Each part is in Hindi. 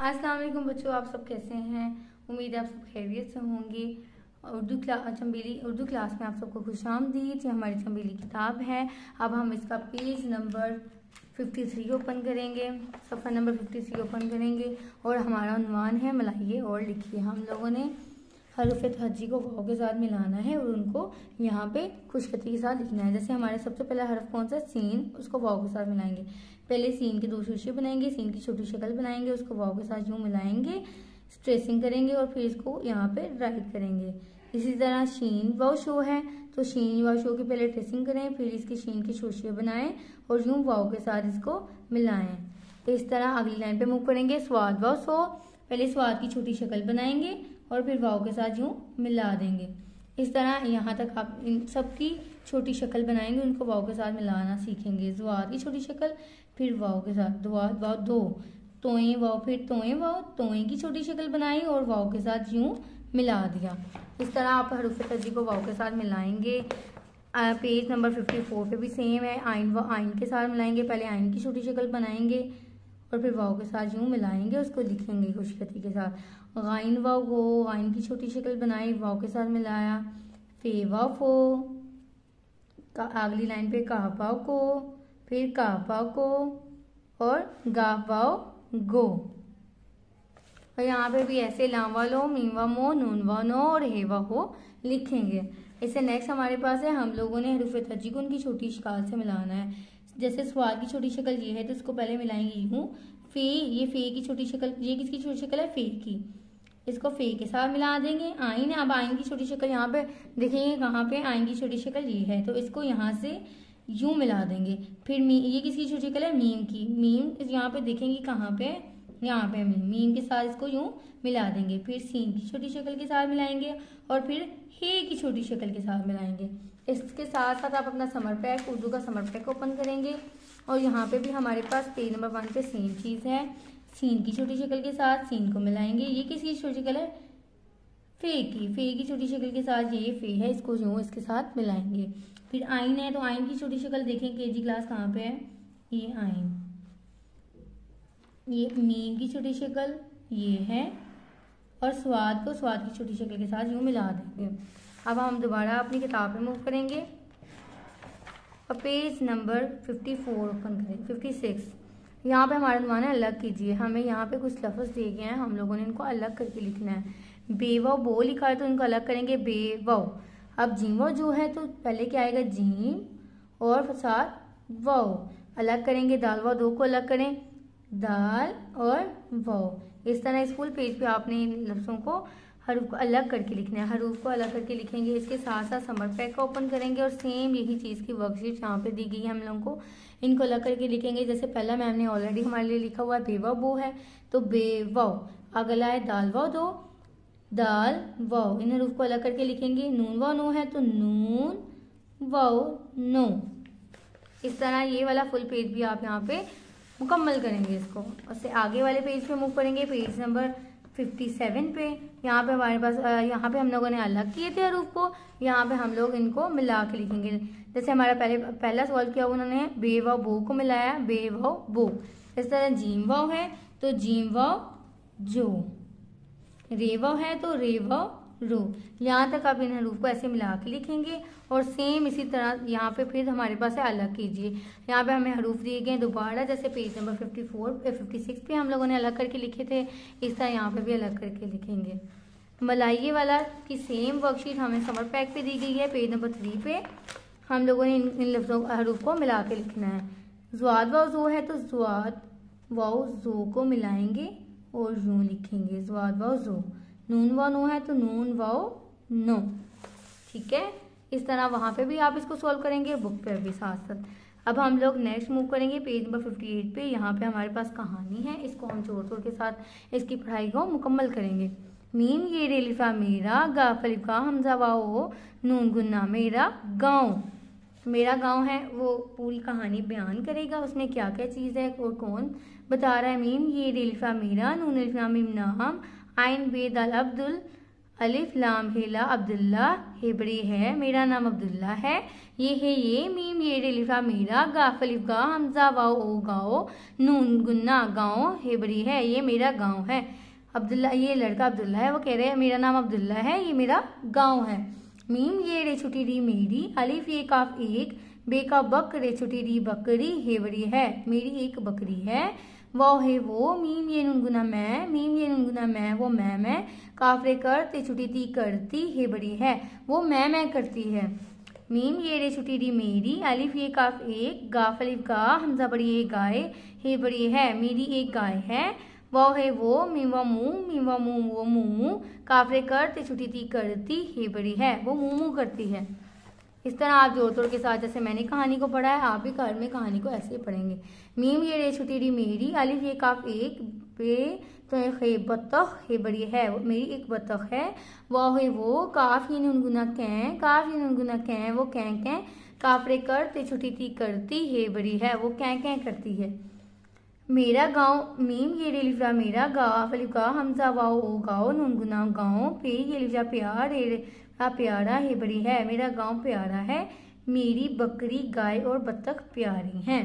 अस्सलाम बच्चों, आप सब कैसे हैं? उम्मीद है आप सब खैरियत से होंगे। उर्दू क्लास चम्बेली उर्दू क्लास में आप सबको खुश आमदीद हमारी चम्बेली किताब है। अब हम इसका पेज नंबर 53 ओपन करेंगे। सफ़र नंबर 53 ओपन करेंगे और हमारा अनुमान है, मलाइए और लिखिए हम लोगों ने। हरूफ हजी को वाव के साथ मिलाना है और उनको यहाँ पे खुशखती के साथ लिखना है। जैसे हमारे सबसे पहला हरफ कौन सा? सीन, उसको वाव के साथ मिलाएँगे। पहले सीन के दो शीशे बनाएँगे सीन की छोटी शक्ल बनाएँगे, उसको वाव के साथ यूँ मिलाएँगे स्ट्रेसिंग करेंगे और फिर इसको यहाँ पे राइट करेंगे। इसी तरह शीन वाव शो है तो शीन वाव शो की पहले ट्रेसिंग करें, फिर इसकी शीन की शोशिया बनाएँ और यूँ वाव के साथ इसको मिलाएँ। तो इस तरह अगली लाइन पे मूव करेंगे, स्वाद वाव सो पहले स्वाद की छोटी शक्ल बनाएँगे और फिर वाव के साथ यूँ मिला देंगे। इस तरह यहाँ तक आप इन सबकी छोटी शक्ल बनाएँगे, उनको वाव के साथ मिलाना सीखेंगे। जुआत की छोटी शक्ल फिर वाव के साथ दुआत वाव दो। तोए वाव, फिर तोए वाव, तोए की छोटी शक्ल बनाई और वाव के साथ यूँ मिला दिया। इस तरह आप हरूफ तजी को वाव के साथ मिलाएँगे। पेज नंबर फिफ्टी फोर पे भी सेम है। आइन व आइन के साथ मिलाएँगे। पहले आइन की छोटी शक्ल बनाएँगे और फिर वाव के साथ यूँ मिलाएँगे। उसको लिखेंगे खुशखती के साथ। गाइन वाव गो गाइन की छोटी शक्ल बनाई, वाव के साथ मिलाया। फे वाव फो अगली लाइन पे कहा पाव को। फिर पाव को और गा पाव गो। और यहाँ पे भी ऐसे लावा लो, मीवा मो नून वा नो और हेवा हो लिखेंगे। इससे नेक्स्ट हमारे पास है, हम लोगों ने हरूफ तजी को उनकी छोटी शिकाल से मिलाना है। जैसे स्वाद की छोटी शक्ल ये है तो इसको पहले मिलाएँगे यूँ फे, ये फे की छोटी शक्ल, ये किसकी छोटी शक्ल है? फे की। इसको फे के साथ मिला देंगे। आइन अब आइन की छोटी शक्ल यहाँ पे, देखेंगे कहाँ पे आइन की छोटी शक्ल ये है। तो इसको यहाँ से यूँ मिला देंगे। फिर मी, ये किसकी छोटी शक्ल है? मीम की। मीम यहाँ पे देखेंगे कहाँ पे? यहाँ पे मीम। मीम के साथ इसको यूँ मिला देंगे। फिर सीन की छोटी शक्ल के साथ मिलाएँगे और फिर हे की छोटी शक्ल के साथ मिलाएँगे। इसके साथ साथ आप अपना समर पैक उर्दू का समर पैक ओपन करेंगे और यहाँ पे भी हमारे पास पेज नंबर वन पे सेम चीज़ है। सीन की छोटी शक्ल के साथ सीन को मिलाएँगे। ये किसकी छोटी शक्ल है? फे की फे की छोटी शक्ल के साथ ये फे है, इसको जो इसके साथ मिलाएँगे। फिर आइन है तो आइन की छोटी शक्ल देखें के जी क्लास कहाँ पे है? ये आइन ये मीम की छोटी शक्ल, ये है, और स्वाद को स्वाद की छोटी शक्ल के साथ यूँ मिला देंगे। अब हम दोबारा अपनी किताब में मूव करेंगे। और page number fifty four open करें फिफ्टी सिक्स यहाँ पर हमारा दुआना अलग कीजिए। हमें यहाँ पे कुछ लफ्ज़ दिए गए हैं, हम लोगों ने इनको अलग करके लिखना है। बेवा बो लिखा है तो इनको अलग करेंगे बेवो अब जीवो जो है तो पहले क्या आएगा जीम और साथ वो अलग करेंगे, दाल व दो को अलग करें, दाल और वो इस तरह इस फुल पेज पे आपने इन लफ्ज़ों को हरूफ को अलग करके लिखना है। हरूफ को अलग करके लिखेंगे, इसके साथ साथ समर पैक का ओपन करेंगे और सेम यही चीज़ की वर्कशीट यहाँ पे दी गई है हम लोगों को, इनको अलग करके लिखेंगे। जैसे पहला मैम ने ऑलरेडी हमारे लिए लिखा हुआ है बेवा बो है तो बेवा अगला है दाल व दो दाल वो इन रूफ को अलग करके लिखेंगे। नून व नो है तो नून वो नो। इस तरह ये वाला फुल पेज भी आप यहाँ पे मुकम्मल करेंगे इसको। उससे आगे वाले पेज पे मूव करेंगे पेज नंबर फिफ्टी सेवन पे। यहाँ पे हमारे पास यहाँ पे हम लोगों ने अलग किए थे रूप को। यहाँ पे हम लोग इनको मिला के लिखेंगे। जैसे हमारा पहले, पहला सवाल किया उन्होंने, बे व बो को मिलाया। बे व बो। इस तरह जीम वाव है तो जीम वाव जो। रे वाव है तो रे वाव रो। यहाँ तक आप इन हरूफ को ऐसे मिला के लिखेंगे और सेम इसी तरह यहाँ पे फिर हमारे पास है अलग कीजिए। यहाँ पे हमें हरूफ दिए गए दोबारा जैसे page number fifty four fifty six पे हम लोगों ने अलग करके लिखे थे इस तरह यहाँ पे भी अलग करके लिखेंगे। मलाइए वाला की सेम वर्कशीट हमें समर पैक पे दी गई है पेज नंबर थ्री पे। हम लोगों ने इन, इन लफ्जों हरूफ को मिला के लिखना है। जुआद व जो है तो जुआद वाओ जो को मिलाएँगे। और यूँ लिखेंगे जुआद वाओ जो। नून व नो है तो नून व नो। ठीक है? इस तरह वहाँ पे भी आप इसको सॉल्व करेंगे बुक पे भी साथ साथ अब हम लोग नेक्स्ट मूव करेंगे पेज नंबर फिफ्टी एट पे। यहाँ पे हमारे पास कहानी है, इसको हम जोड़ तोड़ के साथ इसकी पढ़ाई को मुकम्मल करेंगे। मीम ये रेलिफा मेरा, गा फलिफा हमजा वाओ, नून गुन्ना मेरा गाँव। मेरा गाँव है, वो पूरी कहानी बयान करेगा, उसमें क्या क्या चीज़ है और कौन बता रहा है। मीम, ये रेलिफा मेरा, नून मीम नाम, आइन बेद अल अब्दुल, अलिफ लाम हेला अब्दुल्ला हे बड़ी है, मेरा नाम अब्दुल्ला है। ये है ये, मीम, ये लिफा मेरा गाफ अलिफ गा हमजा, वाओ ओ गाओ, नून गुन्ना गाओ हे बड़ी है, ये मेरा गाँव है। अब्दुल्ला, ये लड़का अब्दुल्ला है, वो कह रहे हैं, मेरा नाम अब्दुल्ला है, ये मेरा गाँव है। मीम ये रे छुटी री मेरी, अलिफ ये काफ एक, बेका बक रे छुटी री बकरी हे बड़ी है, मेरी एक बकरी है। वो है वो, मीम ये नुनगुना मैं, मीम ये नुनगुना मैं, वो मैं मैं काफरे कर ते छुटी ती करती है बड़ी है, वो मैं मैं करती है। मीम ये रे छुटी री मेरी, अलिफ ये काफ एक गाफ अलिफ गा, हमजा बड़ी ये गाय हे बड़ी है, मेरी एक गाय है। वो है वो मीम व मुँह मीम व मुँह वो मुँह काफरे कर ते छुटी ती करती, है बड़ी है, वो मुँह मुँह करती है। इस तरह आप जोड़ तोड़ के साथ, जैसे मैंने कहानी को पढ़ा है, आप भी घर में कहानी को ऐसे ही पढ़ेंगे। मीम ये रे छुटी री मेरी, अलिफ ये काफ एक, बे तो हे बतख, हे बड़ी है, वो मेरी एक बतख है। वो है वो, काफ ये नुनगुना कैं, काफ ये नुनगुना कैं, वो कैं कैं काफरे कर ते छुटी थी करती, है बड़ी है, वो कैं कैं करती है। मेरा गाँव, मीम ये रे लिफा मेरा गाँव अलिफ गा हमजा वाओ ओ गाओ नुनगुना गाँव, पे ये लिफा प्यार रे प्यारा है, बड़ी है, मेरा गाँव प्यारा है, मेरी बकरी, गाय और बत्तख प्यारी हैं।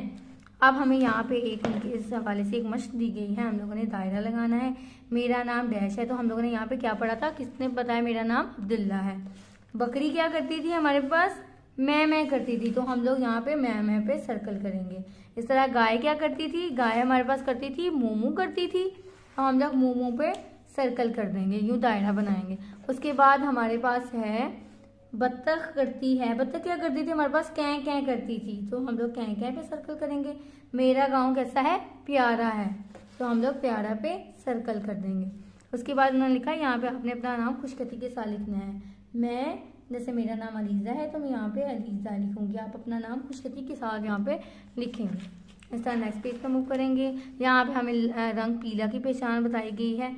अब हमें यहाँ पे एक इस हवाले से एक मश्क दी गई है, हम लोगों ने दायरा लगाना है, मेरा नाम डैश है तो हम लोगों ने यहाँ पे क्या पढ़ा था, किसने बताया मेरा नाम? अब्दुल्ला है। बकरी क्या करती थी हमारे पास? मैं मैं करती थी तो हम लोग यहाँ पे मैं मैं पे सर्कल करेंगे। इस तरह गाय क्या करती थी? गाय हमारे पास करती थी, मोमू करती थी। तो हम लोग मोमू पे सर्कल कर देंगे, यूँ दायरा बनाएँगे। उसके बाद हमारे पास है, बत्तख करती है। बत्तख क्या करती थी? हमारे पास कै कै करती थी। तो हम लोग कै कै पे सर्कल करेंगे। मेरा गाँव कैसा है? प्यारा है। तो हम लोग प्यारा पे सर्कल कर देंगे। उसके बाद उन्होंने लिखा, यहाँ पे आपने अपना नाम खुशकती के साथ लिखना है। मैं जैसे मेरा नाम अलीज़ा है तो मैं यहाँ पे अलीज़ा लिखूँगी आप अपना नाम खुशकती के साथ यहाँ पे लिखेंगे। इस तरह नेक्स्ट पेज पर मूव करेंगे। यहाँ पे हमें रंग पीला की पहचान बताई गई है।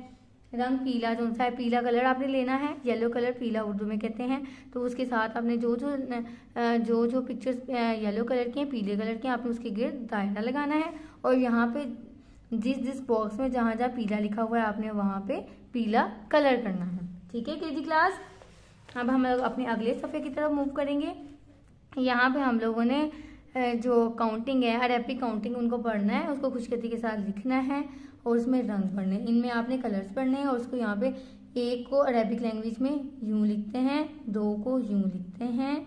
रंग पीला जो सा है, पीला कलर आपने लेना है। येलो कलर पीला उर्दू में कहते हैं। तो उसके साथ आपने जो जो जो जो पिक्चर्स येलो कलर के हैं, पीले कलर के हैं, आपने उसके गिर दायरा लगाना है। और यहाँ पे जिस जिस बॉक्स में जहाँ जहाँ पीला लिखा हुआ है, आपने वहाँ पे पीला कलर करना है। ठीक है के जी क्लास अब हम लोग अपने अगले सफ़े की तरफ़ मूव करेंगे। यहाँ पे हम लोगों ने जो काउंटिंग है अरेबिक काउंटिंग उनको पढ़ना है, उसको खुशगति के साथ लिखना है और उसमें रंग पढ़ने इनमें आपने कलर्स पढ़ने हैं और उसको यहाँ पे एक को अरेबिक लैंग्वेज में यूँ लिखते हैं, दो को यूँ लिखते हैं,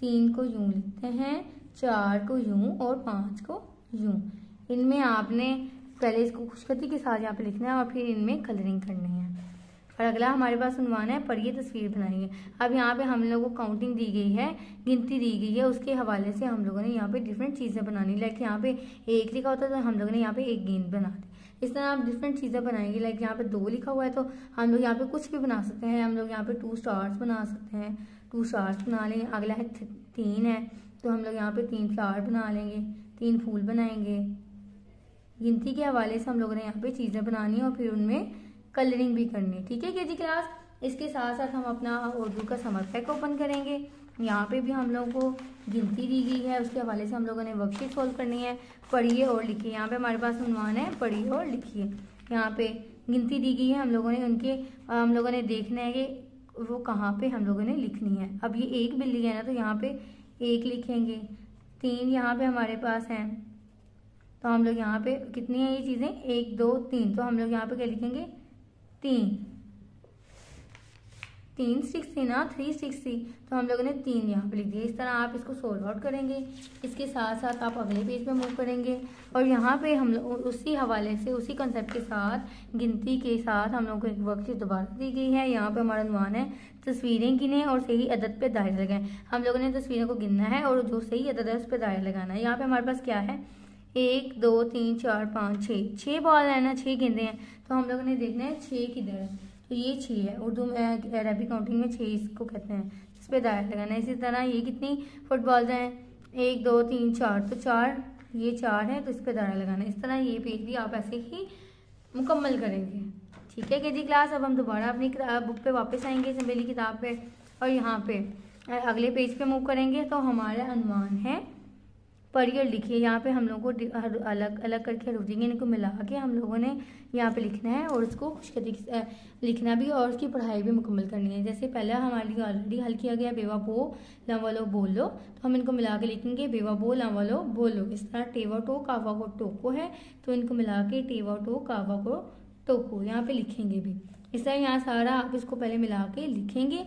तीन को यूँ लिखते हैं, चार को यूँ और पाँच को यूँ। इनमें आपने पहले इसको खुशकती के साथ यहाँ पे लिखना है और फिर इनमें कलरिंग करनी है। और अगला हमारे पास उन्वान है पढ़िए तस्वीर बनाइए अब यहाँ पे हम लोगों को काउंटिंग दी गई है, गिनती दी गई है, उसके हवाले से हम लोगों ने यहाँ पे डिफरेंट चीज़ें बनानी। लाइक यहाँ पे एक लिखा होता है तो हम लोगों ने यहाँ पे एक गेंद बना दी। इस तरह आप डिफरेंट चीज़ें बनाएँगे। लाइक यहाँ पे दो लिखा हुआ है तो हम लोग यहाँ पे कुछ भी बना सकते हैं। हम लोग यहाँ पे टू स्टार्स बना सकते हैं। टू स्टार्स बना लेंगे अगला है तीन है तो हम लोग यहाँ पे तीन फ्लावर बना लेंगे, तीन फूल बनाएँगे। गिनती के हवाले से हम लोगों ने यहाँ पे चीज़ें बनानी है और फिर उनमें कलरिंग भी करनी ठीक है के जी क्लास? इसके साथ साथ हम अपना उर्दू का समर पैक ओपन करेंगे। यहाँ पे भी हम लोगों को गिनती दी गई है। उसके हवाले से हम लोगों ने वर्कशीट सॉल्व करनी है। पढ़िए और लिखिए। यहाँ पे हमारे पास अनुमान है। पढ़िए और लिखिए। यहाँ पे गिनती दी गई है। हम लोगों ने उनके, हम लोगों ने देखना है कि वो कहाँ पे हम लोगों ने लिखनी है। अब ये एक बिल्ली है ना तो यहाँ पे एक लिखेंगे। तीन यहाँ पे हमारे पास हैं। तो हम लोग यहाँ पे कितनी है ये चीज़ें? एक, दो, तीन। तो हम लोग यहाँ पे क्या लिखेंगे? तीन। तीन सिक्स थी ना? थ्री सिक्स थी। तो हम लोगों ने तीन यहाँ पे लिख दिया। इस तरह आप इसको सोल्व आउट करेंगे। इसके साथ साथ आप अगले पेज पे मूव करेंगे। और यहाँ पे हम लोग उसी हवाले से, उसी कंसेप्ट के साथ, गिनती के साथ हम लोगों को एक वर्कशीट दोबारा दी गई है। यहाँ पे हमारा अनुमान है, तस्वीरें गिने और सही अदद पे दायरे लगाएँ। हम लोगों ने तस्वीरों को गिनना है और जो सही अदद है उस पर दायरे लगाना है। यहाँ पे हमारे पास क्या है? एक, दो, तीन, चार, पाँच छः छः बॉल है ना छः गेंदे हैं। तो हम लोगों ने देखना है छः किधर है। तो ये छः है। उर्दू में, अरबी काउंटिंग में छः इसको कहते हैं। इस पर दायर लगाना है। इसी तरह ये कितनी फुटबॉल हैं? एक, दो, तीन, चार। तो चार, ये चार है तो इस पर दायरा लगाना है। इस तरह ये पेज भी आप ऐसे ही मुकम्मल करेंगे। ठीक है के जी क्लास। अब हम दोबारा अपनी बुक पे वापस आएँगे चंबेली किताब पे। और यहाँ पे अगले पेज पे मूव करेंगे। तो हमारा अनुमान है। पढ़िए और लिखिए, यहाँ पे हम लोगों को अलग अलग करके हरूफ देंगे इनको मिला के हम लोगों ने यहाँ पे लिखना है और उसको खुश लिखना भी और उसकी पढ़ाई भी मुकम्मल करनी है। जैसे पहले हमारे लिए ऑलरेडी हल किया गया, बेवा बो, ला वालो बोलो तो हम इनको मिला के लिखेंगे, बेवा बो, ला वालो बोलो इस तरह टेवा टो कावा को टोको है तो इनको मिला के टेवा टो कावा को टोको यहाँ पे लिखेंगे भी। इस तरह यहाँ सारा आप इसको पहले मिला के लिखेंगे।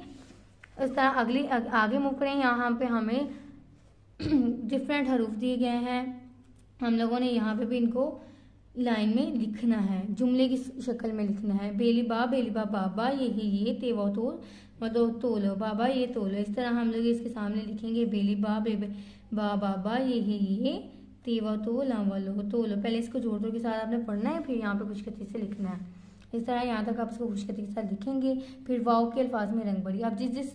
इस तरह अगली आगे हैं, यहाँ पे हमें डिफरेंट हरूफ दिए गए हैं। हम लोगों ने यहाँ पे भी इनको लाइन में लिखना है, जुमले की शक्ल में लिखना है। बेली बा बेली बा बाबा ये ही ये, तेवा तो मतलब तोलो बाबा ये, तोलो। इस तरह हम लोग इसके सामने लिखेंगे, बेली बा, बे, बा बाबा ये ही ये, तेवा तो लावलो तोलो। पहले इसको ज़ोर ज़ोर के साथ आपने पढ़ना है, फिर यहाँ पे कती से लिखना है। इस तरह यहाँ तक आप इसको खुश के साथ लिखेंगे, फिर वाव के अल्फाज में रंग बढ़ी आप जिस जिस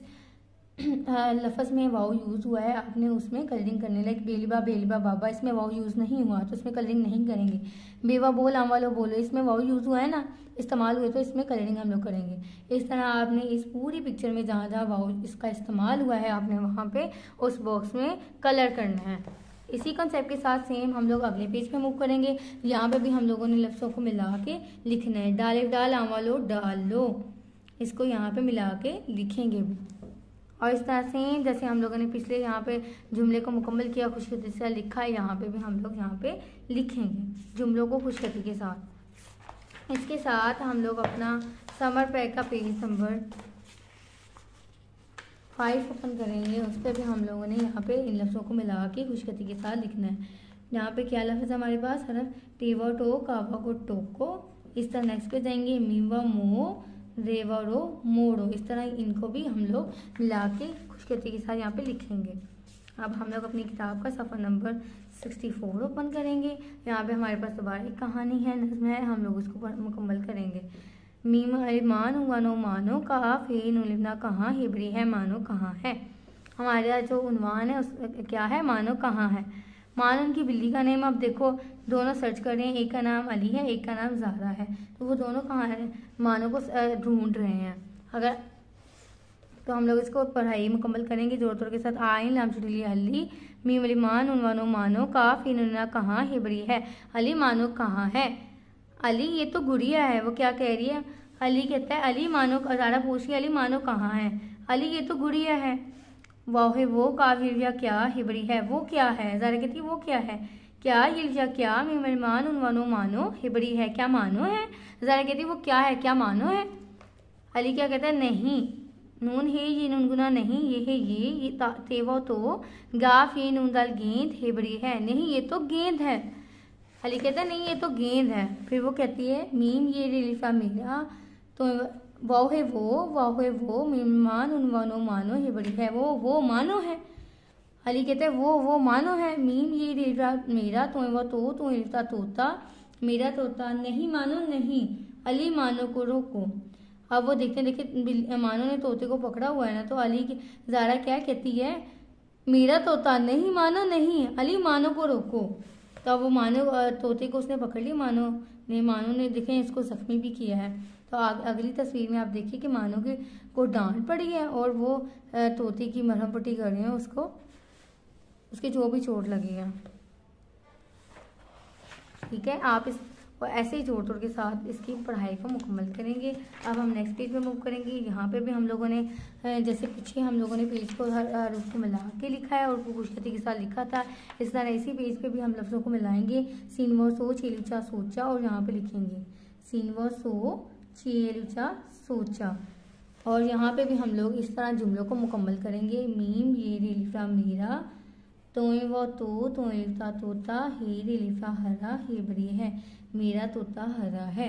लफज में वाव यूज़ हुआ है। आपने उसमें कलरिंग करने लाइक बेलिबा बेलिबा बाबा, इसमें वाव यूज़ नहीं हुआ तो इसमें कलरिंग नहीं करेंगे। बेवा बोल, आम वालो बोलो, इसमें वाव यूज़ हुआ है ना? इस्तेमाल हुए तो इसमें कलरिंग हम लोग करेंगे। इस तरह आपने इस पूरी पिक्चर में जहाँ जहाँ वाव इसका इस्तेमाल हुआ है, आपने वहाँ पर उस बॉक्स में कलर करना है। इसी कंसेप्ट के साथ सेम हम लोग अगले पेज पे मूव करेंगे। यहाँ पे भी हम लोगों ने लफ्ज़ों को मिला के लिखना है। डाले, डाल आवा लो डाल। लो इसको यहाँ पे मिला के लिखेंगे भी। और इस तरह से जैसे हम लोगों ने पिछले यहाँ पे जुमले को मुकम्मल किया खुशखती से लिखा है यहाँ पे भी हम लोग यहाँ पे लिखेंगे जुमलों को खुशखती के साथ। इसके साथ हम लोग अपना समर पैक का पेज नंबर फाइव ओपन करेंगे। उस पर भी हम लोगों ने यहाँ पे इन लफ्ज़ों को मिला के खुशखती के साथ लिखना है। यहाँ पे क्या लफ्ज़ हमारे पास? हरफ टेवा टो कावा को टोको इस तरह नेक्स्ट पे जाएँगे। मीवा मो रेवरो मोड़ो इस तरह इनको भी हम लोग मिला के खुशखती के साथ यहाँ पे लिखेंगे। अब हम लोग अपनी किताब का सफ़र नंबर सिक्सटी फोर ओपन करेंगे। यहाँ पे हमारे पास दोबारा एक कहानी है नज़म है हम लोग उसको मुकम्मल करेंगे। मीम मान वनो मानो कहा फेन उलिबना कहाँ, हिबरी है मानो कहाँ है। हमारा जो उनवान है, उस, क्या है, मानो कहाँ है। मान उनकी बिल्ली का नेम, अब देखो, दोनों सर्च कर रहे हैं, एक का नाम अली है, एक का नाम जारा है। तो वो दोनों कहाँ है? मानो को ढूंढ रहे हैं। अगर तो हम लोग इसको पढ़ाई मुकम्मल करेंगे ज़ोर तोड़ के साथ आइन लाम छुटली अली। मीम अली, मान, उनवानो मानो का फिन कहाँ, हिबरी है। अली, मानो, कहाँ है? अली, ये तो गुड़िया है, वो क्या कह रही है? अली कहता है, अली, मानो अजारा पूछ रही अली, मानो, कहाँ है? अली, ये तो गुड़िया है। वाह है, वो काविरिया क्या हिबरी है, वो क्या है? ज़रा कहती है, वो क्या है? क्या ये क्या मेहमान उनवानो मानो हिबरी है, क्या मानो है? ज़रा कहती वो क्या है, क्या मानो है? अली क्या कहता है, नहीं, नून है ये नूनगुना नहीं, ये है ये ये तेवा तो गाफ, ये नून दाल गेंद हिबरी है। नहीं, ये तो गेंद है। अली कहता है, नहीं, ये तो गेंद है। फिर वो कहती है, मीम, ये रिलीफा मेरा तो वाओ है वो वाओ है वो मीमान उन वानो मानो ये बड़ी है वो वो मानो है। अली कहते हैं, वो वो मानो है। मीम, ये रिलीफा मेरा तो वो तो तो रिलीफा तोता। मेरा तोता, नहीं मानो, नहीं। अली, मानो को रोको। अब वो देखते देखते मानो ने तोते को पकड़ा हुआ है ना तो अली जारा क्या कहती है? मेरा तोता, नहीं मानो, नहीं। अली, मानो को रोको। तो अब वो मानो तोते को उसने पकड़ लिया, मानो ने मानो ने, देखे, इसको जख्मी भी किया है। तो आग, अगली तस्वीर में आप देखिए कि मानो के को डांट पड़ी है और वो तोते की मरहम पट्टी कर रहे हैं उसको। उसके जो भी चोट लगी है। ठीक है आप इस ऐसे ही जोड़ तोड़ के साथ इसकी पढ़ाई को मुकम्मल करेंगे। अब हम नेक्स्ट पेज पे मूव करेंगे। यहाँ पे भी हम लोगों ने जैसे पीछे हम लोगों ने पेज को हर हर उसको मिला के लिखा है और खुशखती के साथ लिखा था। इस तरह इसी पेज पे भी हम लफ्ज़ों को मिलाएँगे। सीन व सो चेलुचा सोचा और यहाँ पे लिखेंगे। सीन व सो चेलुचा सोचा। और यहाँ पे भी हम लोग इस तरह जुमलों को मुकम्मल करेंगे। मीम, ये रिलीफा मेरा, तोए व तो लिफा तोता, हे रिलीफा हरा हेबरी है, मेरा तोता हरा है।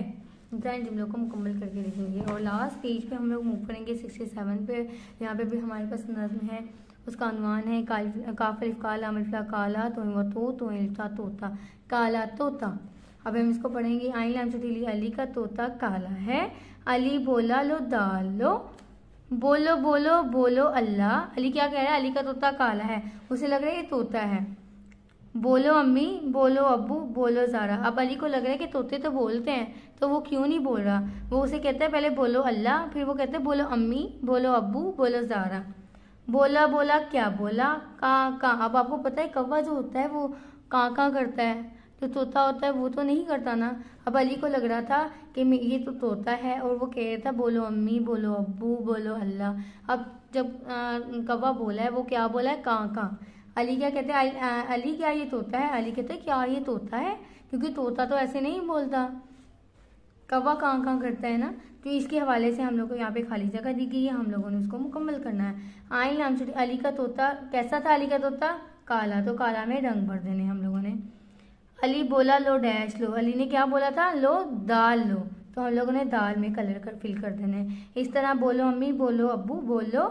इन जुमलों को मुकम्मल करके लिखेंगे और लास्ट पेज पे हम लोग मूव करेंगे सिक्सटी सेवन पे। यहाँ पे भी हमारे पास नज्म है, उसका अनुमान है काफिल, काला अमलफा काला तो व तो तो इल्फा तोता, काला तोता। अब हम इसको पढ़ेंगे। आइन लाम चुटीली अली का तोता काला है। अली बोला, लो दाल, लो। बोलो बोलो बोलो, अल्लाह। अली क्या कह रहा है? अली का तोता काला है। उसे लग रहा है ये तोता है। बोलो अम्मी, बोलो अबू बोलो ज़ारा। अब अली को लग रहा है कि तोते तो बोलते हैं तो वो क्यों नहीं बोल रहा? वो उसे कहता है, पहले बोलो अल्लाह, फिर वो कहते हैं, बोलो अम्मी, बोलो अबू बोलो ज़ारा। बोला बोला, क्या बोला? कहाँ कहाँ अब आपको पता है, कौवा जो होता है, वो कहाँ कहाँ करता है। जो तोता होता है, वो तो नहीं करता ना। अब अली को लग रहा था कि ये तो तोता है और वो कह रहा था, बोलो अम्मी, बोलो अब्बू, बोलो अल्लाह अब जब कौवा बोला है, वो क्या बोला है? कहाँ कहाँ? अली क्या कहते हैं? अली क्या ये तोता है? अली कहते हैं, क्या ये तोता है? क्योंकि तोता तो ऐसे नहीं बोलता। कौवा कहाँ कहाँ करता है ना? तो इसके हवाले से हम लोग को यहाँ पे खाली जगह दी गई है। हम लोगों ने उसको मुकम्मल करना है। आइन छोटी अली का तोता कैसा था अली का तोता? काला। तो काला में रंग भर देने हम लोगों ने। अली बोला, लो, डैश लो। अली ने क्या बोला था? लो, दाल लो। तो हम लोगों ने दाल में कलर कर फिल कर देना। है इस तरह बोलो, अम्मी, बोलो, अब्बू, बोलो।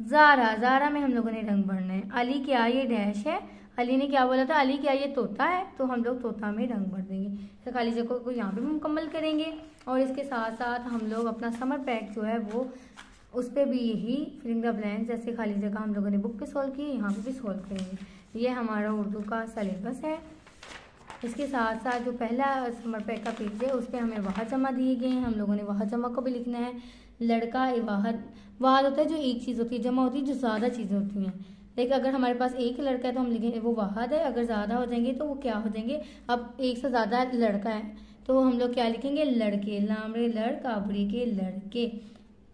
जारा जारा में हम लोगों ने रंग भरना। है अली क्या ये डैश है। अली ने क्या बोला था? अली क्या ये तोता है तो हम लोग तोता में रंग भर देंगे। तो खाली जगह को यहाँ पे मुकम्मल करेंगे। और इसके साथ साथ हम लोग अपना समर पैक जो है वो, उस पर भी यही फिलिंग द ब्लैंक जैसे खाली जगह हम लोगों ने बुक पे सॉल्व की, यहाँ पे भी सॉल्व करेंगे। ये हमारा उर्दू का सलेबस है। इसके साथ साथ जो पहला समर पैक का पेज है, उस पर हमें वाह जमा दिए गए हैं। हम लोगों ने वाह जमा को भी लिखना है। लड़का वाहद वाहद होता है, जो एक चीज़ होती है, जमा होती है, जो ज़्यादा चीज़ें होती हैं। देखिए अगर हमारे पास एक लड़का है तो हम लिखेंगे, वो वाहद है। अगर ज़्यादा हो जाएँगे तो वो क्या हो जाएँगे? अब एक से ज़्यादा लड़का है। तो हम लोग क्या लिखेंगे? लड़के लामड़े लड़ काबड़ी के लड़के।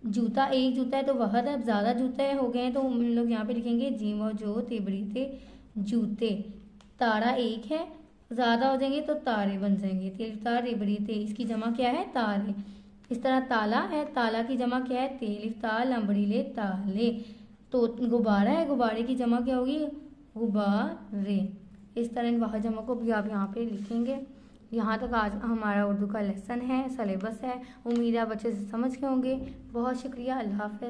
जूता, एक जूता है तो वहद अब ज़्यादा जूते हो गए हैं तो हम लोग यहाँ पे लिखेंगे, जीव जो तेबड़ी थे जूते। तारा एक है ज़्यादा हो जाएँगे तो तारे बन जाएँगे। तेल तार रेबड़ी थे इसकी जमा क्या है? तारे। इस तरह ताला है, ताला की जमा क्या है? तेल। इफ्तार लंबड़ी ले, ताले। तो गुब्बारा है, गुब्बारे की जमा क्या होगी? गुब्बारे। इस तरह इन वाह जमा को भी आप यहाँ पे लिखेंगे। यहाँ तक आज हमारा उर्दू का लेसन है सलेबस है। उम्मीद है बच्चे से समझ के होंगे। बहुत शुक्रिया, अल्लाह हाफ़